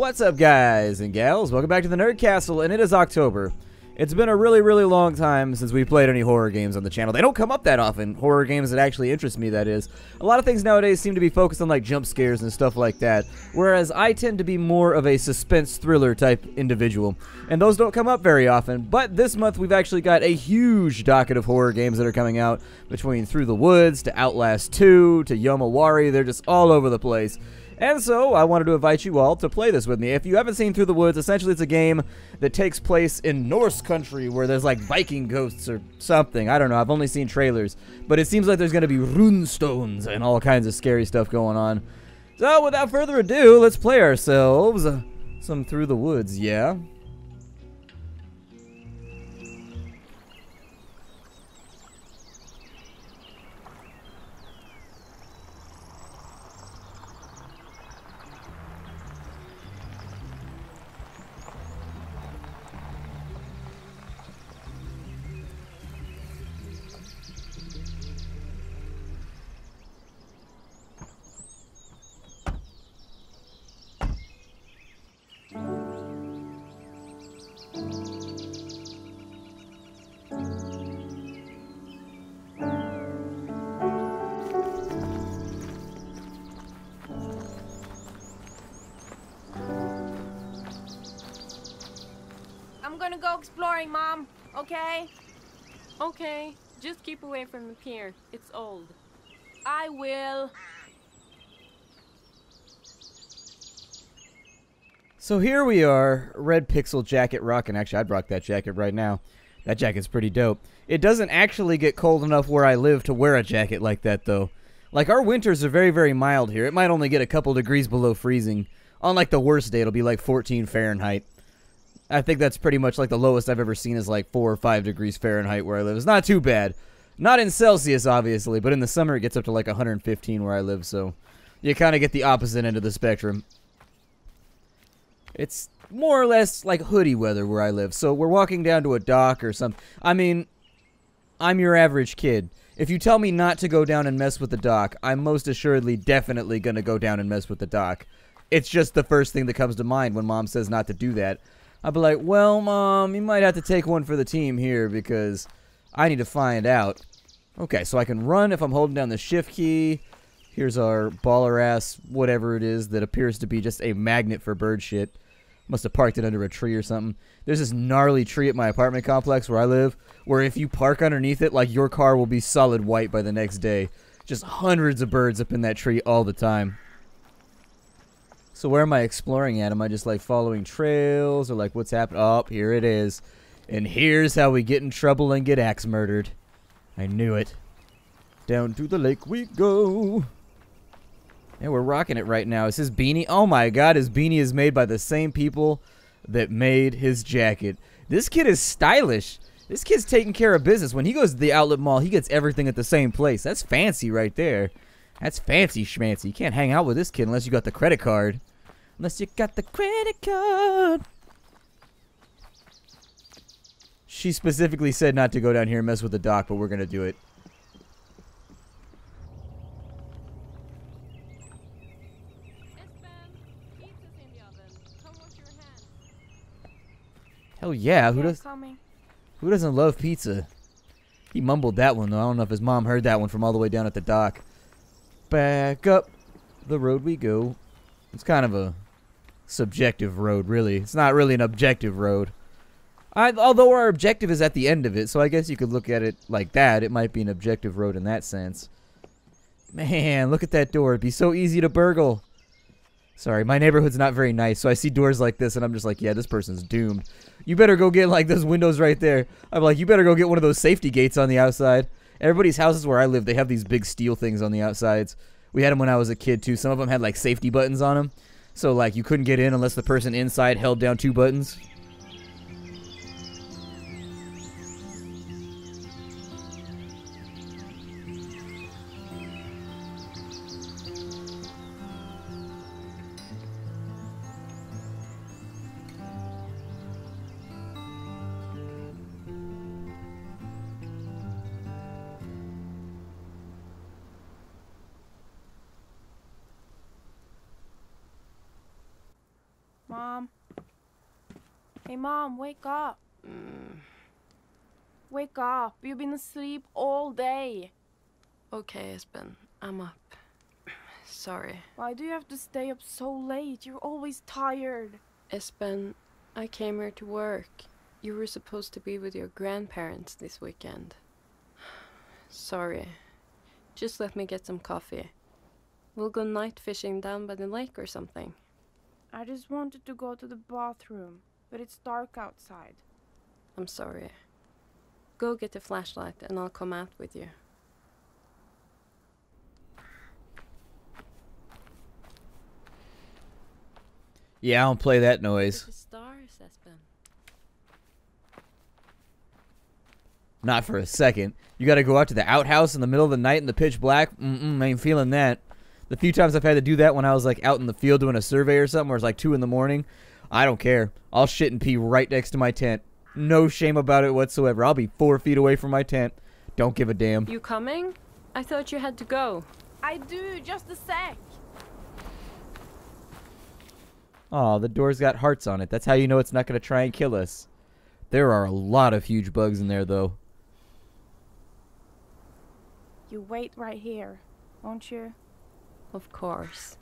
What's up, guys and gals? Welcome back to the Nerd Castle, and it is October. It's been a really, really long time since we played any horror games on the channel. They don't come up that often, horror games that actually interest me, that is. A lot of things nowadays seem to be focused on, like, jump scares and stuff like that, whereas I tend to be more of a suspense thriller type individual. And those don't come up very often, but this month we've actually got a huge docket of horror games that are coming out, between Through the Woods to Outlast 2 to Yomawari, they're just all over the place. And so I wanted to invite you all to play this with me. If you haven't seen Through the Woods, essentially it's a game that takes place in Norse country where there's like Viking ghosts or something. I don't know. I've only seen trailers. But it seems like there's going to be runestones and all kinds of scary stuff going on. So without further ado, let's play ourselves some Through the Woods, yeah? I'm gonna go exploring, Mom. Okay? Okay, just keep away from the pier. It's old. I will. So here we are, red pixel jacket rocking. Actually, I'd rock that jacket right now. That jacket's pretty dope. It doesn't actually get cold enough where I live to wear a jacket like that, though. Like, our winters are very, very mild here. It might only get a couple degrees below freezing. On, like, the worst day, it'll be, like, 14 Fahrenheit. I think that's pretty much, like, the lowest I've ever seen is, like, 4 or 5 degrees Fahrenheit where I live. It's not too bad. Not in Celsius, obviously, but in the summer it gets up to, like, 115 where I live, so... You kind of get the opposite end of the spectrum. It's more or less like hoodie weather where I live. So we're walking down to a dock or something. I mean, I'm your average kid. If you tell me not to go down and mess with the dock, I'm most assuredly definitely going to go down and mess with the dock. It's just the first thing that comes to mind when mom says not to do that. I'll be like, well, mom, you might have to take one for the team here because I need to find out. Okay, so I can run if I'm holding down the shift key. Here's our baller ass, whatever it is, that appears to be just a magnet for bird shit. Must have parked it under a tree or something. There's this gnarly tree at my apartment complex where I live, where if you park underneath it, like your car will be solid white by the next day. Just hundreds of birds up in that tree all the time. So where am I exploring at? Am I just like following trails or like what's happening? Oh, here it is. And here's how we get in trouble and get axe murdered. I knew it. Down to the lake we go. Yeah, we're rocking it right now. Is his beanie? Oh my god, his beanie is made by the same people that made his jacket. This kid is stylish. This kid's taking care of business. When he goes to the outlet mall, he gets everything at the same place. That's fancy right there. That's fancy schmancy. You can't hang out with this kid unless you got the credit card. Unless you got the credit card. She specifically said not to go down here and mess with the dock, but we're going to do it. Espen, pizza's in the oven. Come wash your hands. Hell yeah, who does who doesn't love pizza? He mumbled that one though. I don't know if his mom heard that one from all the way down at the dock. Back up the road we go. It's kind of a subjective road, really. It's not really an objective road. I, although our objective is at the end of it, so I guess you could look at it like that. It might be an objective road in that sense. Man, look at that door. It'd be so easy to burgle. Sorry, my neighborhood's not very nice, so I see doors like this and I'm just like, yeah, this person's doomed. You better go get like those windows right there. I'm like, you better go get one of those safety gates on the outside. Everybody's houses where I live, they have these big steel things on the outsides. We had them when I was a kid too. Some of them had like safety buttons on them. So like you couldn't get in unless the person inside held down two buttons. Hey, Mom, wake up. Mm. Wake up. You've been asleep all day. Okay, Espen, I'm up. Sorry. Why do you have to stay up so late? You're always tired. Espen, I came here to work. You were supposed to be with your grandparents this weekend. Sorry. Just let me get some coffee. We'll go night fishing down by the lake or something. I just wanted to go to the bathroom, but it's dark outside. I'm sorry. Go get the flashlight and I'll come out with you. Yeah, I don't play that noise. at the stars, Espen. Not for a second. You gotta go out to the outhouse in the middle of the night in the pitch black? Mm-mm, I ain't feeling that. The few times I've had to do that when I was like out in the field doing a survey or something where it's like 2 in the morning, I don't care. I'll shit and pee right next to my tent. No shame about it whatsoever. I'll be four feet away from my tent. Don't give a damn. You coming? I thought you had to go. I do, just a sec. Aw, the door's got hearts on it. That's how you know it's not gonna try and kill us. There are a lot of huge bugs in there, though. You wait right here, won't you? Of course.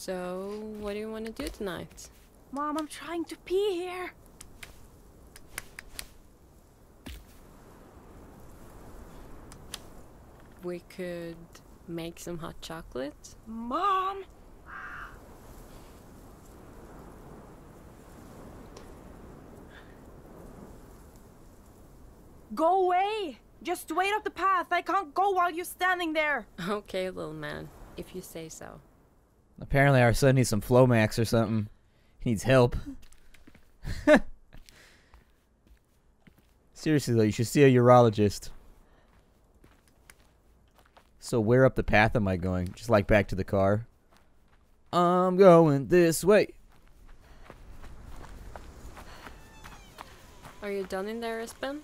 So, what do you want to do tonight? Mom, I'm trying to pee here. We could make some hot chocolate. Mom! Go away! Just wait up the path. I can't go while you're standing there. Okay, little man, if you say so. Apparently, our son needs some Flomax or something. He needs help. Seriously, though, you should see a urologist. So, where up the path am I going? Just like back to the car? I'm going this way. Are you done in there, Espen?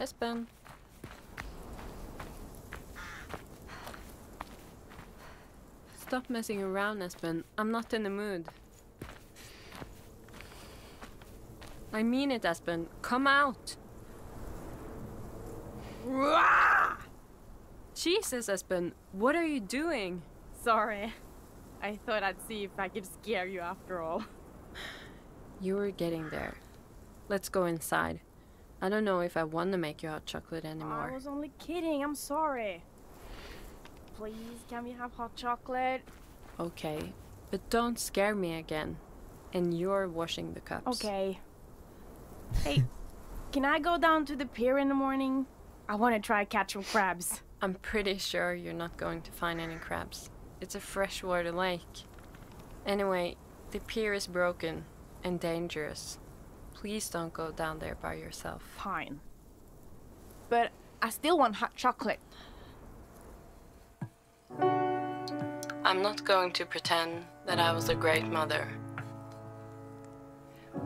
Espen. Stop messing around, Espen. I'm not in the mood. I mean it, Espen. Come out. Jesus, Espen. What are you doing? Sorry. I thought I'd see if I could scare you after all. You were getting there. Let's go inside. I don't know if I want to make you hot chocolate anymore. I was only kidding. I'm sorry. Please, can we have hot chocolate? Okay, but don't scare me again. And you're washing the cups. Okay. Hey, can I go down to the pier in the morning? I want to try catch some crabs. I'm pretty sure you're not going to find any crabs. It's a freshwater lake. Anyway, the pier is broken and dangerous. Please don't go down there by yourself. Fine. But I still want hot chocolate. I'm not going to pretend that I was a great mother.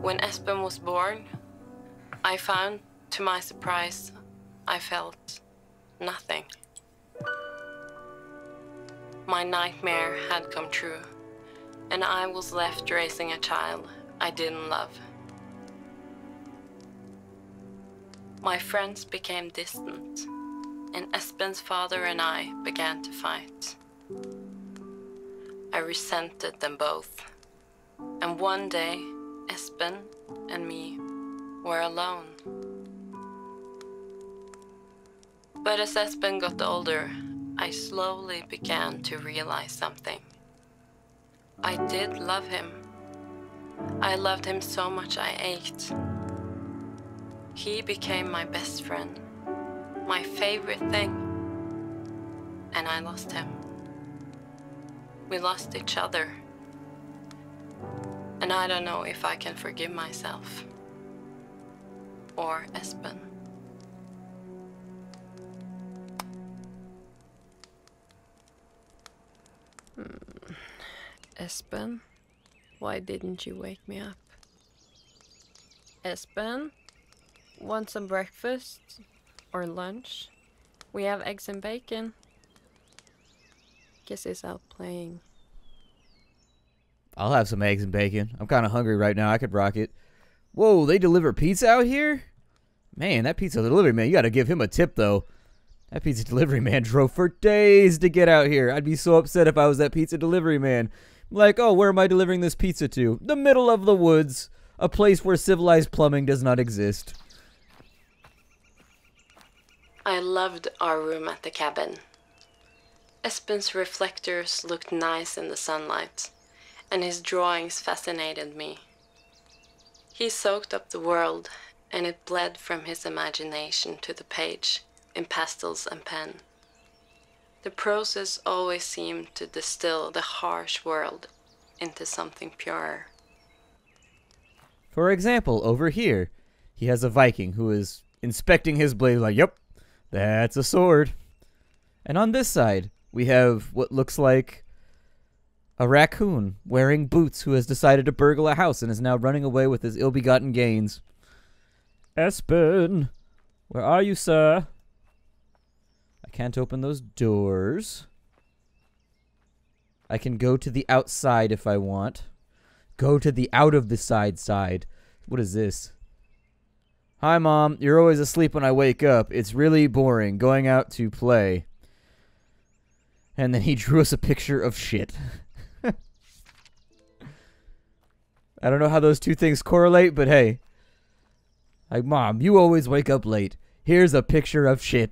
When Espen was born, I found, to my surprise, I felt nothing. My nightmare had come true, and I was left raising a child I didn't love. My friends became distant, and Espen's father and I began to fight. I resented them both. And one day, Espen and me were alone. But as Espen got older, I slowly began to realize something. I did love him. I loved him so much I ached. He became my best friend, my favorite thing. And I lost him. We lost each other. And I don't know if I can forgive myself. Or Espen. Hmm. Espen, why didn't you wake me up? Espen, want some breakfast or lunch? We have eggs and bacon. Guess he's out playing. I'll have some eggs and bacon. I'm kind of hungry right now. I could rock it. Whoa, they deliver pizza out here? Man, that pizza delivery man, you got to give him a tip though. That pizza delivery man drove for days to get out here. I'd be so upset if I was that pizza delivery man. Like, oh, where am I delivering this pizza to? The middle of the woods. A place where civilized plumbing does not exist. I loved our room at the cabin. Espen's reflectors looked nice in the sunlight, and his drawings fascinated me. He soaked up the world, and it bled from his imagination to the page in pastels and pen. The process always seemed to distill the harsh world into something purer. For example, over here, he has a Viking who is inspecting his blade like, yep, that's a sword. And on this side, we have what looks like a raccoon wearing boots who has decided to burgle a house and is now running away with his ill-begotten gains. Espen, where are you, sir? I can't open those doors. I can go to the outside if I want. Go to the out of the side side. What is this? Hi, Mom. You're always asleep when I wake up. It's really boring going out to play. And then he drew us a picture of shit. I don't know how those two things correlate, but hey. Like, Mom, you always wake up late. Here's a picture of shit.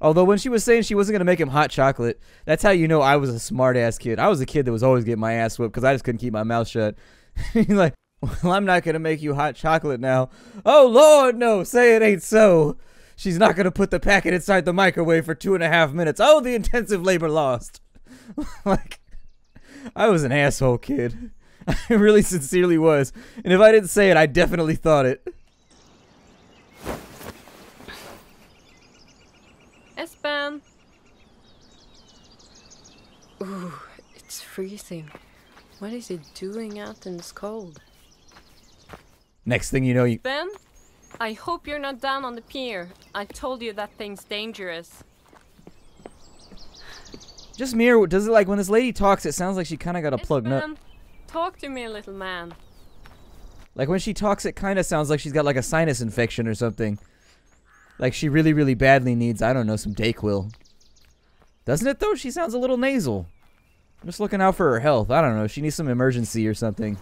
Although when she was saying she wasn't going to make him hot chocolate, that's how you know I was a smart ass kid. I was a kid that was always getting my ass whipped because I just couldn't keep my mouth shut. He's like, well, I'm not going to make you hot chocolate now. Oh, Lord, no, say it ain't so. She's not going to put the packet inside the microwave for two and a half minutes. Oh, the intensive labor lost. like, I was an asshole kid. I really sincerely was. And if I didn't say it, I definitely thought it. Espen! Ooh, it's freezing. What is he doing out in this cold? Next thing you know, you. Ben, I hope you're not down on the pier. I told you that thing's dangerous. Just mirror. Does it like when this lady talks? It sounds like she kind of got a plug nut. Talk to me, little man. Like when she talks, it kind of sounds like she's got like a sinus infection or something. Like she really, really badly needs, I don't know, some Dayquil. Doesn't it though? She sounds a little nasal. I'm just looking out for her health. I don't know. She needs some Emergen-C or something.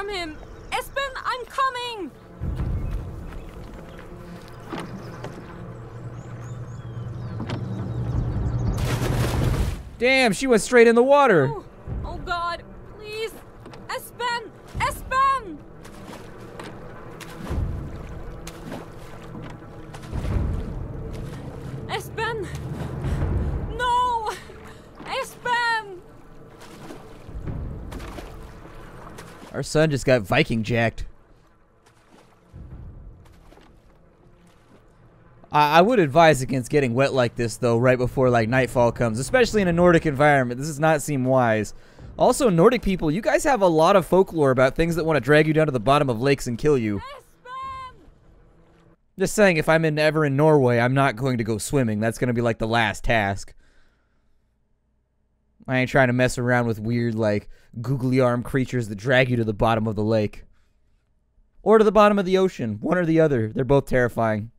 From him! Espen, I'm coming! Damn, she went straight in the water. Oh, oh God! Please! Espen! Espen! Espen! No! Espen! Our son just got Viking jacked. I, I would advise against getting wet like this though right before like nightfall comes, especially in a Nordic environment. This does not seem wise. Also, Nordic people, you guys have a lot of folklore about things that want to drag you down to the bottom of lakes and kill you. Just saying, if I'm in, ever in Norway, I'm not going to go swimming. That's going to be like the last task. I ain't trying to mess around with weird, like, googly arm creatures that drag you to the bottom of the lake. Or to the bottom of the ocean. One or the other. They're both terrifying.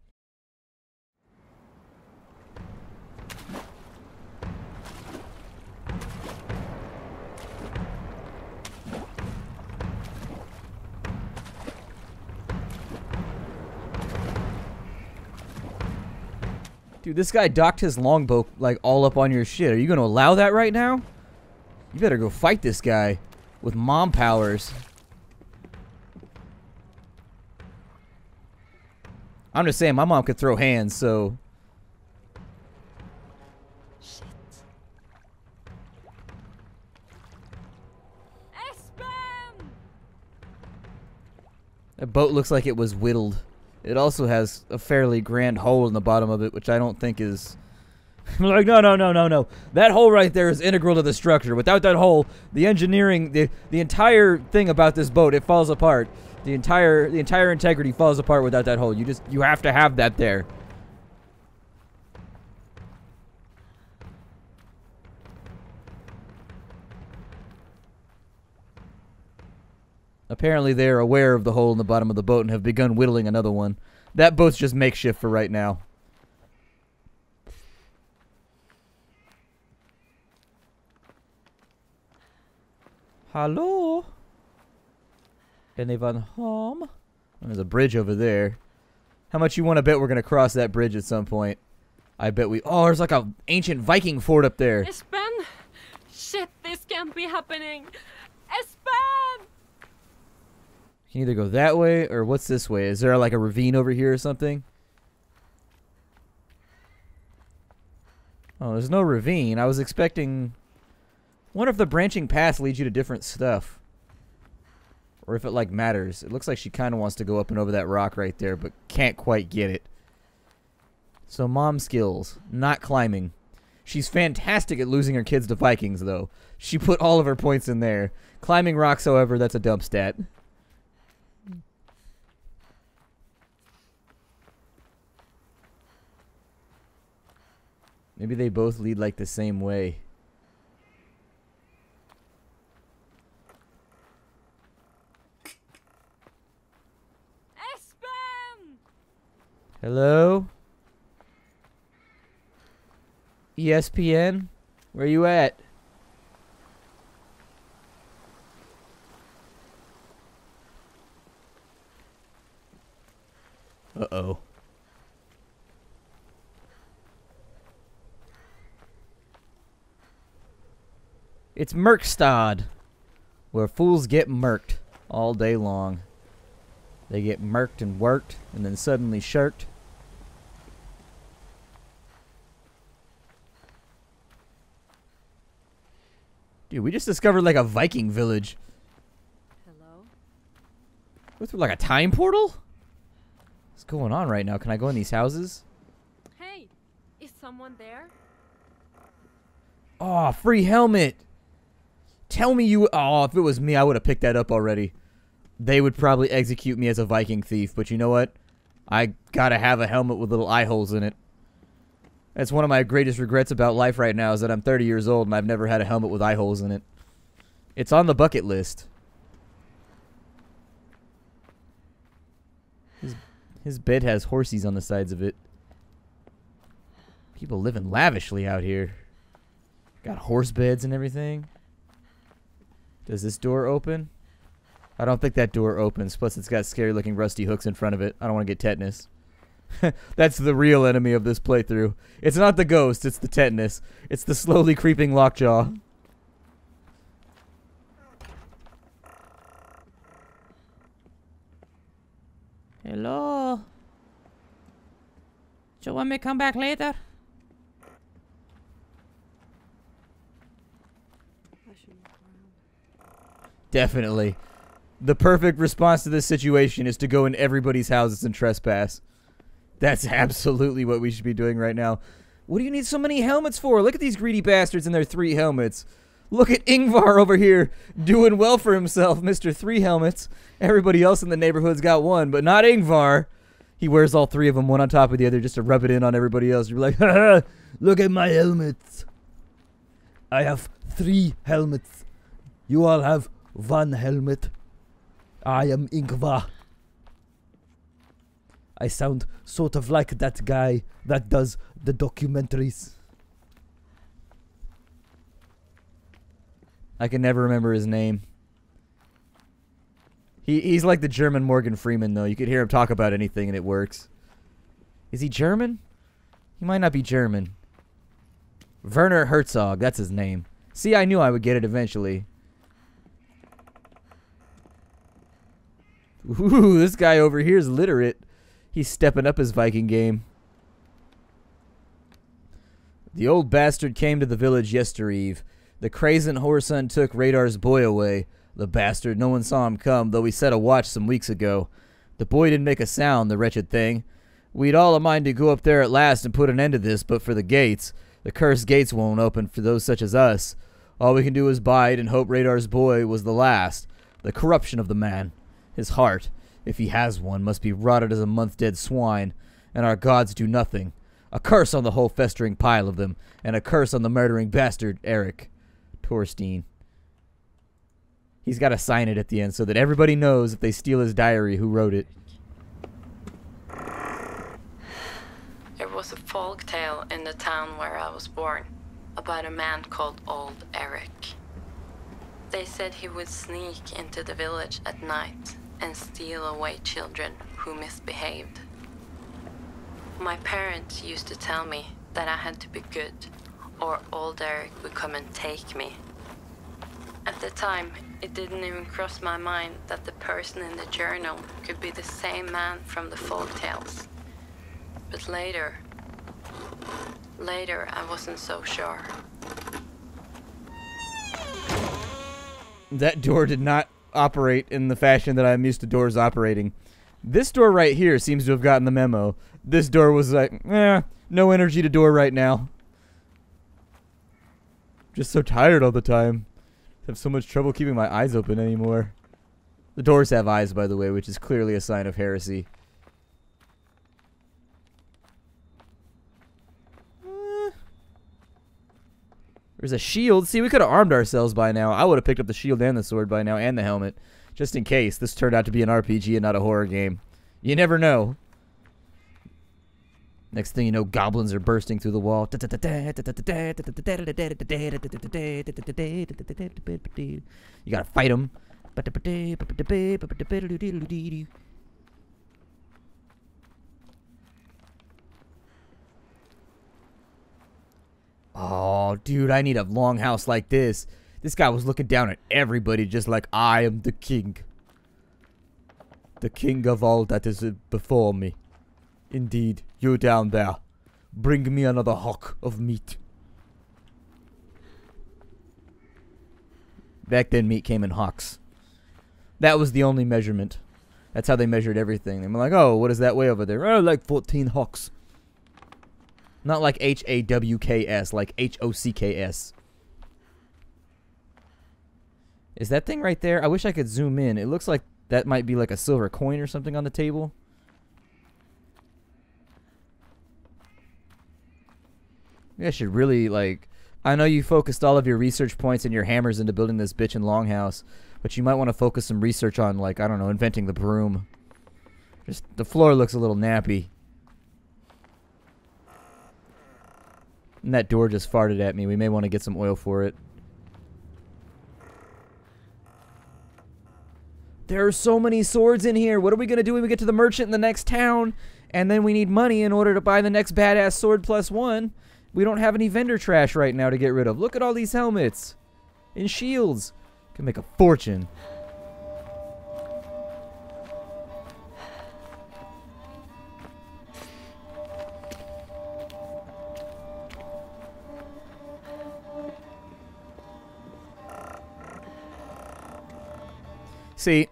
Dude, this guy docked his longbow like all up on your shit. Are you gonna allow that right now? You better go fight this guy with mom powers. I'm just saying, my mom could throw hands, so Shit. That boat looks like it was whittled. It also has a fairly grand hole in the bottom of it, which I don't think is. I'm like, no, no, no, no, no. That hole right there is integral to the structure. Without that hole, the engineering, the the entire thing about this boat, it falls apart. The entire the entire integrity falls apart without that hole. You just you have to have that there. Apparently, they are aware of the hole in the bottom of the boat and have begun whittling another one. That boat's just makeshift for right now. Hello? Anyone home? There's a bridge over there. How much you want to bet we're going to cross that bridge at some point? I bet we... Oh, there's like a ancient Viking fort up there. Espen! Shit, this can't be happening! Espen! Can either go that way or what's this way? Is there like a ravine over here or something? Oh, there's no ravine. I was expecting. Wonder if the branching path leads you to different stuff. Or if it like matters. It looks like she kind of wants to go up and over that rock right there, but can't quite get it. So mom skills, not climbing. She's fantastic at losing her kids to Vikings though. She put all of her points in there. Climbing rocks, however, that's a dump stat. Maybe they both lead like the same way. Espen! Hello? Espen? Where you at? Uh-oh. It's Merkstad, where fools get murked all day long. They get murked and worked, and then suddenly shirked. Dude, we just discovered like a Viking village. Hello? Go through like a time portal? What's going on right now? Can I go in these houses? Hey, is someone there? Oh, free helmet. Tell me you. Oh, if it was me, I would have picked that up already. They would probably execute me as a Viking thief, but you know what? I gotta have a helmet with little eye holes in it. That's one of my greatest regrets about life right now is that I'm 30 years old and I've never had a helmet with eye holes in it. It's on the bucket list. His, his bed has horsies on the sides of it. People living lavishly out here. Got horse beds and everything. Does this door open? I don't think that door opens. Plus, it's got scary looking rusty hooks in front of it. I don't want to get tetanus. That's the real enemy of this playthrough. It's not the ghost, it's the tetanus. It's the slowly creeping lockjaw. Hello? Do you want me to come back later? Definitely. The perfect response to this situation is to go in everybody's houses and trespass. That's absolutely what we should be doing right now. What do you need so many helmets for? Look at these greedy bastards and their three helmets. Look at Ingvar over here doing well for himself, Mr. Three Helmets. Everybody else in the neighborhood's got one, but not Ingvar. He wears all three of them, one on top of the other, just to rub it in on everybody else. You're like, Haha, look at my helmets. I have three helmets. You all have one helmet. I am Ingvar. I sound sort of like that guy that does the documentaries. I can never remember his name. He he's like the German Morgan Freeman though. You could hear him talk about anything and it works. Is he German? He might not be German. Werner Herzog, that's his name. See, I knew I would get it eventually. Ooh, this guy over here is literate. He's stepping up his Viking game. The old bastard came to the village yestereve. The crazed whoreson took Radar's boy away. The bastard, no one saw him come, though he set a watch some weeks ago. The boy didn't make a sound, the wretched thing. We'd all a mind to go up there at last and put an end to this, but for the gates. The cursed gates won't open for those such as us. All we can do is bide and hope Radar's boy was the last. The corruption of the man. His heart, if he has one, must be rotted as a month dead swine, and our gods do nothing. A curse on the whole festering pile of them, and a curse on the murdering bastard, Eric. Torstein. He's got to sign it at the end so that everybody knows if they steal his diary who wrote it. There was a folk tale in the town where I was born about a man called Old Eric. They said he would sneak into the village at night and steal away children who misbehaved. My parents used to tell me that I had to be good or Old Eric would come and take me. At the time, it didn't even cross my mind that the person in the journal could be the same man from the folk tales. But later, later I wasn't so sure. That door did not operate in the fashion that I'm used to doors operating. This door right here seems to have gotten the memo. This door was like, eh, no energy to door right now. Just so tired all the time. Have so much trouble keeping my eyes open anymore. The doors have eyes, by the way, which is clearly a sign of heresy. Eh. There's a shield. See, we could have armed ourselves by now. I would have picked up the shield and the sword by now, and the helmet. Just in case this turned out to be an RPG and not a horror game. You never know. Next thing you know, goblins are bursting through the wall. You gotta fight them. Oh, dude, I need a long house like this. This guy was looking down at everybody just like I am the king. The king of all that is before me. Indeed, you down there. Bring me another hock of meat. Back then, meat came in hocks. That was the only measurement. That's how they measured everything. They were like, oh, what does that weigh over there? Oh, like 14 hocks. Not like H A W K S, like H O C K S. Is that thing right there? I wish I could zoom in. It looks like that might be like a silver coin or something on the table. You guys should really like. I know you focused all of your research points and your hammers into building this bitch in longhouse, but you might want to focus some research on like I don't know, inventing the broom. Just the floor looks a little nappy. And that door just farted at me. We may want to get some oil for it. There are so many swords in here. What are we going to do when we get to the merchant in the next town? And then we need money in order to buy the next badass sword plus one. We don't have any vendor trash right now to get rid of. Look at all these helmets and shields. Can make a fortune. See,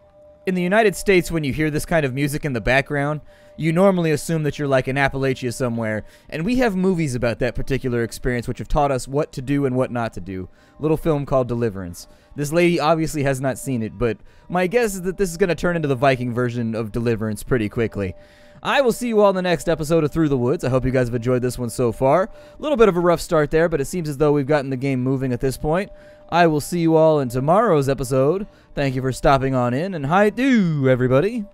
in the United States, when you hear this kind of music in the background, you normally assume that you're like in Appalachia somewhere, and we have movies about that particular experience which have taught us what to do and what not to do. Little film called Deliverance. This lady obviously has not seen it, but my guess is that this is going to turn into the Viking version of Deliverance pretty quickly. I will see you all in the next episode of Through the Woods. I hope you guys have enjoyed this one so far. A little bit of a rough start there, but it seems as though we've gotten the game moving at this point. I will see you all in tomorrow's episode. Thank you for stopping on in, and hi do, everybody.